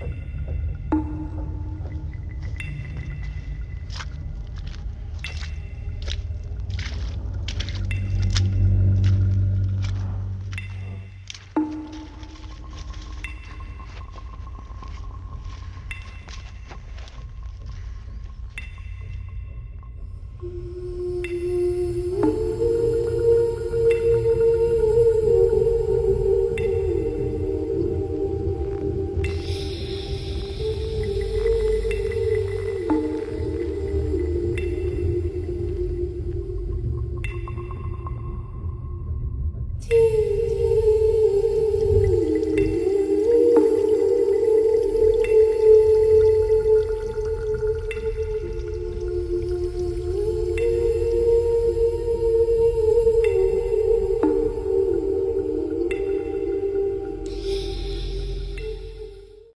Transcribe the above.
thank mm -hmm. you Música